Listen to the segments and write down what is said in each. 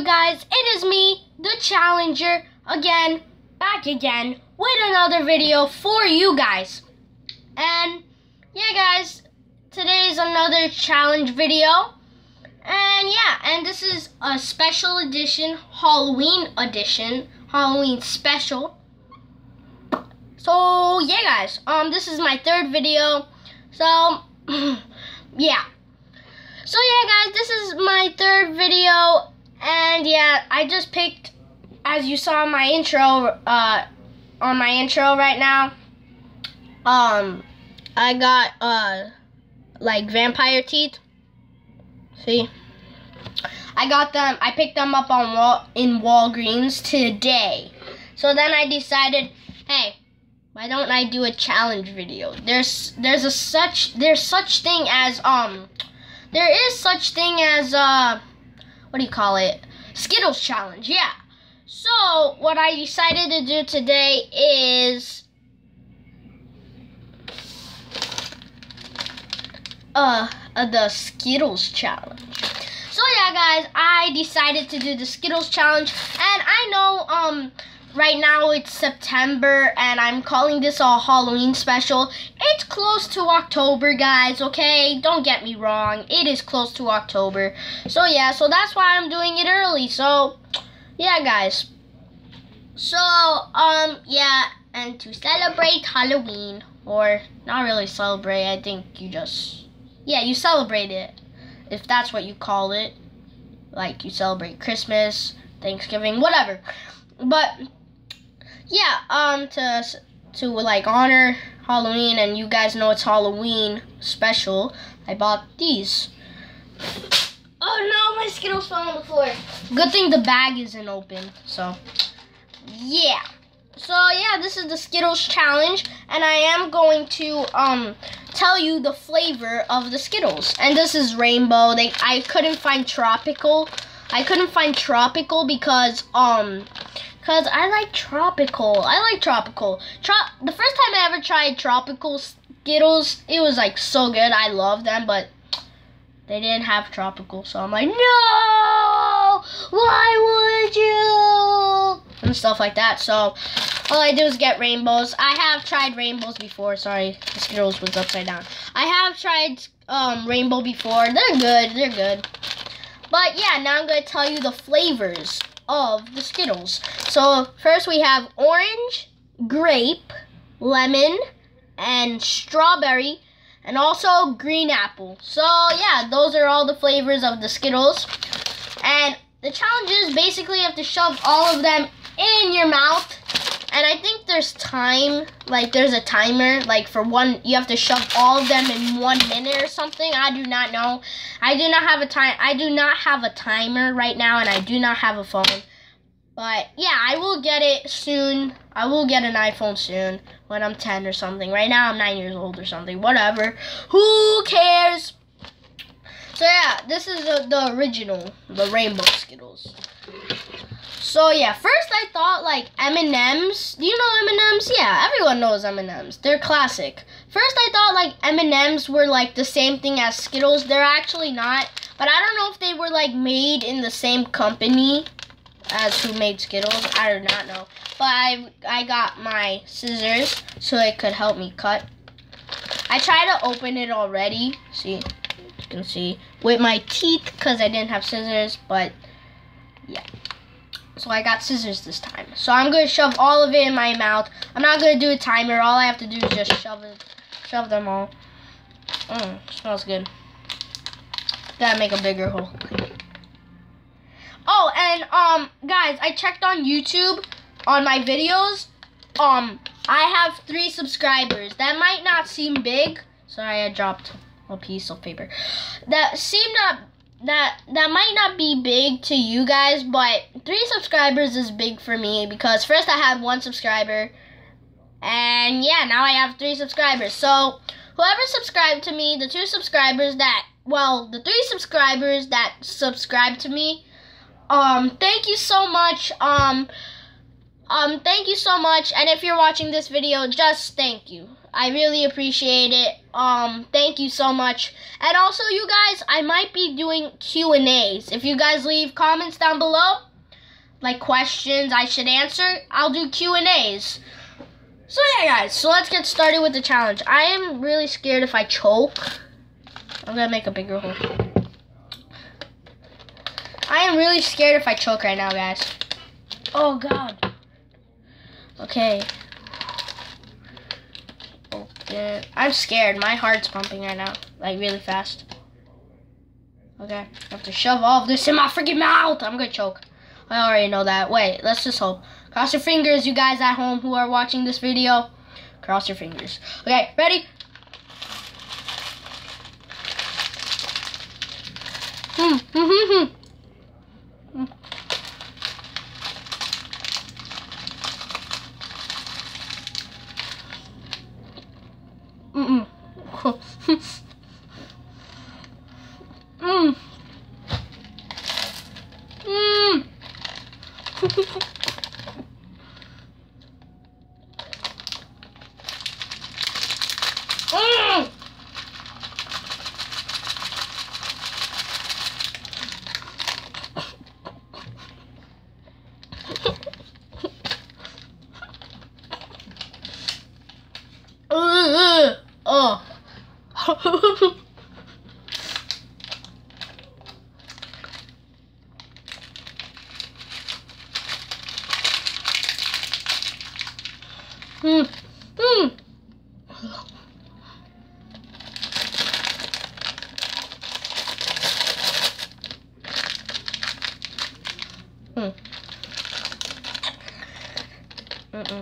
you guys. It is me, the Challenger, again, back again with another video for you guys. And yeah, guys, today is another challenge video. And yeah, and this is a special edition, Halloween edition, Halloween special. So yeah, guys, um, this is my third video. So yeah. So yeah, guys, this is my third video, and yeah, I just picked, as you saw my intro, uh, on my intro right now. Um, I got uh, like vampire teeth. See, I got them. I picked them up on Wal in Walgreens today. So then I decided, hey, why don't I do a challenge video? There's there's a such there's such thing as um there is such thing as uh what do you call it? Skittles challenge. Yeah. So, what I decided to do today is uh, uh the Skittles challenge. So yeah, guys, I decided to do the Skittles challenge and I know um right now it's September and I'm calling this a Halloween special. It's close to October, guys, okay? Don't get me wrong. It is close to October. So yeah, so that's why I'm doing it early. So yeah, guys. So um yeah, and to celebrate Halloween or not really celebrate, I think you just yeah, you celebrate it. If that's what you call it. Like you celebrate Christmas, Thanksgiving, whatever. But yeah, um, to to like honor Halloween, and you guys know it's Halloween special. I bought these. Oh no, my Skittles fell on the floor. Good thing the bag isn't open. So, yeah. So yeah, this is the Skittles challenge, and I am going to um tell you the flavor of the Skittles. And this is rainbow. They I couldn't find tropical. I couldn't find tropical because um Cause I like tropical. I like tropical. Tro- the first time I ever tried tropical Skittles, it was like so good. I love them, but they didn't have tropical, so I'm like, no! Why would you? And stuff like that. So all I do is get rainbows. I have tried rainbows before. Sorry, the Skittles was upside down. I have tried um, rainbow before. They're good. They're good. But yeah, now I'm gonna tell you the flavors of the Skittles. So first we have orange, grape, lemon, and strawberry, and also green apple. So yeah, those are all the flavors of the Skittles. And the challenge is basically you have to shove all of them in your mouth. And I think there's time, like there's a timer, like for one, you have to shove all of them in one minute or something. I do not know. I do not have a time. I do not have a timer right now, and I do not have a phone. But yeah, I will get it soon. I will get an iPhone soon when I'm 10 or something. Right now I'm 9 years old or something. Whatever. Who cares? So yeah, this is the, the original, the rainbow Skittles. So yeah, first I thought like M&Ms. Do you know M&Ms? Yeah, everyone knows M&Ms. They're classic. First I thought like M&Ms were like the same thing as Skittles. They're actually not. But I don't know if they were like made in the same company as who made Skittles. I do not know. But I I got my scissors so it could help me cut. I tried to open it already. See, you can see with my teeth because I didn't have scissors. But yeah. So I got scissors this time. So I'm going to shove all of it in my mouth. I'm not going to do a timer. All I have to do is just shove it, shove them all. Mmm, smells good. Gotta make a bigger hole. Oh, and um, guys, I checked on YouTube on my videos. Um, I have three subscribers. That might not seem big. Sorry, I dropped a piece of paper. That seemed not that that might not be big to you guys, but three subscribers is big for me because first I had one subscriber, and yeah, now I have three subscribers. So whoever subscribed to me, the two subscribers that well, the three subscribers that subscribed to me, um, thank you so much. Um, um, thank you so much. And if you're watching this video, just thank you. I really appreciate it. Um thank you so much. And also you guys i might be doing q and a's. If you guys leave comments down below like questions i should answer i'll do q and a's. So yeah guys so let's get started with the challenge. I am really scared if i choke. I'm gonna make a bigger hole. I am really scared if i choke right now guys. Oh god. Okay I'm scared. My heart's pumping right now, like really fast. Okay, I have to shove all of this in my freaking mouth. I'm gonna choke. I already know that. Wait, let's just hope. Cross your fingers, you guys at home who are watching this video. Cross your fingers. Okay, ready? Hmm, hmm, hmm, hmm. Mm-mm. mm. Mm. mm. Oh. Hmm. Hmm. Hmm. Mm-mm.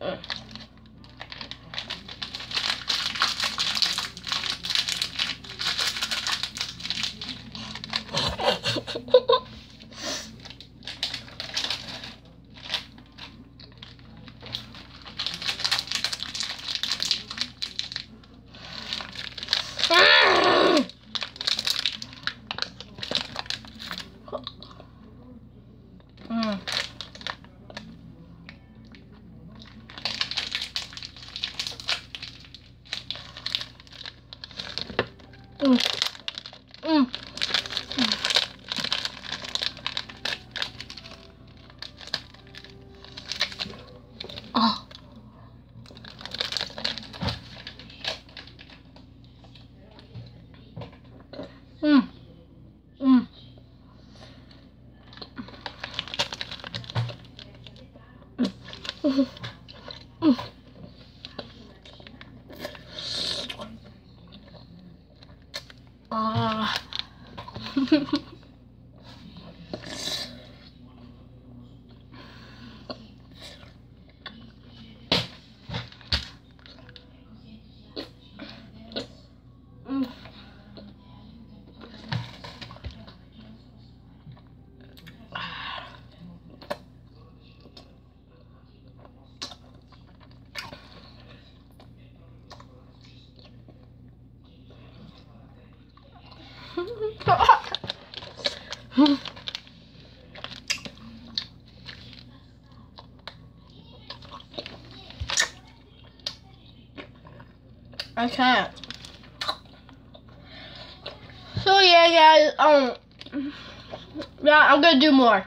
Mm. Mm. Mm. Mm. Oh. Mm. Mm. Ah. Mm. I can't. So yeah, guys. Um, yeah, I'm gonna do more.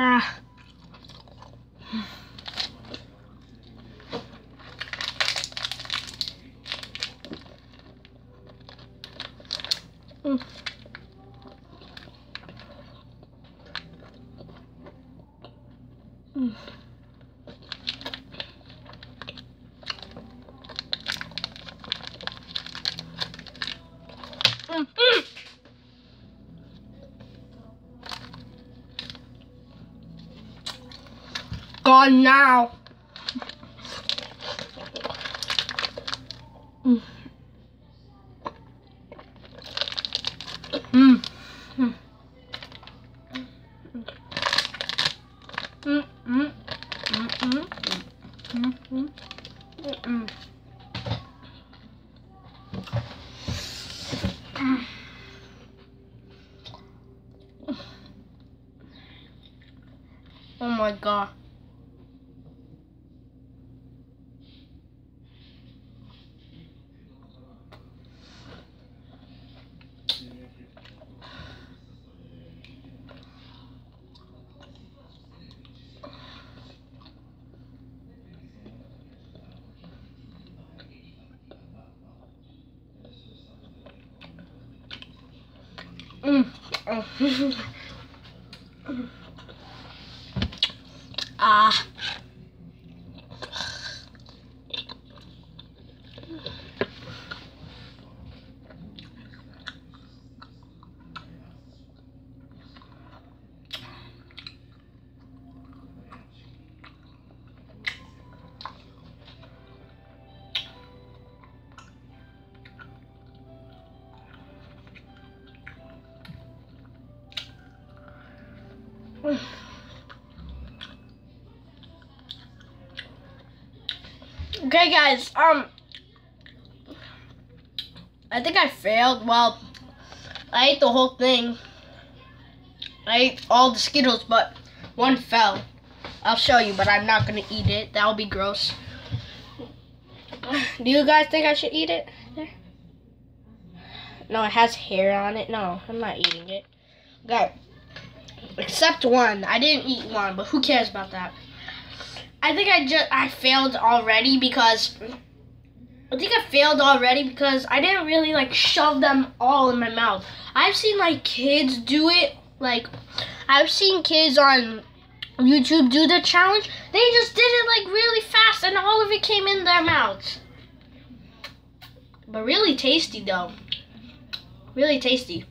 Ah. Mm. Gone now. Mm. Mm. Mm. Mm. Mm. Mm. Mm. Mm. Oh my god. Mm. Ah. Okay, guys. Um, I think I failed. Well, I ate the whole thing. I ate all the Skittles, but one fell. I'll show you, but I'm not gonna eat it. That will be gross. Do you guys think I should eat it? No, it has hair on it. No, I'm not eating it. Okay. Except one. I didn't eat one, but who cares about that? I think I just I failed already because I think I failed already because I didn't really like shove them all in my mouth. I've seen like kids do it. Like I've seen kids on YouTube do the challenge. They just did it like really fast and all of it came in their mouths. But really tasty though. Really tasty.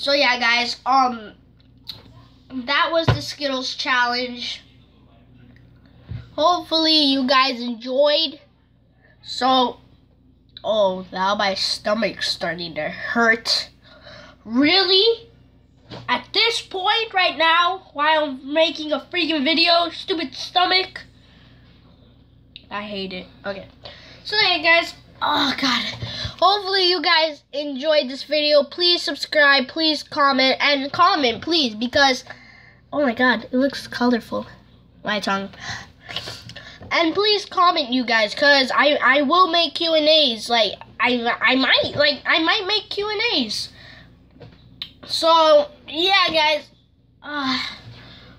So yeah, guys, um, that was the Skittles challenge. Hopefully you guys enjoyed. So, oh, now my stomach's starting to hurt. Really? At this point right now, while I'm making a freaking video, stupid stomach. I hate it. Okay. So yeah, guys, oh god. Hopefully you guys enjoyed this video. Please subscribe please comment and comment please because oh my god it looks colorful. My tongue. And please comment you guys because I, I will make Q&As like I, I might like I might make Q&As so yeah guys. Uh,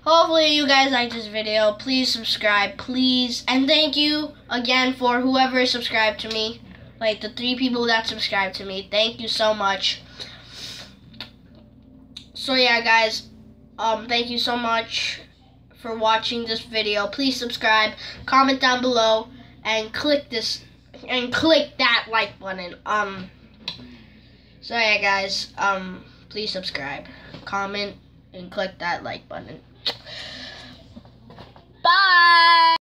hopefully you guys like this video. Please subscribe please. And thank you again for whoever subscribed to me like the three people that subscribe to me. Thank you so much. So yeah, guys, um, thank you so much for watching this video. Please subscribe, comment down below, and click this and click that like button. Um, so yeah, guys, um, please subscribe, comment, and click that like button. Bye.